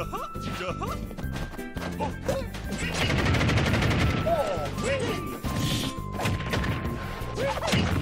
Oh, wait.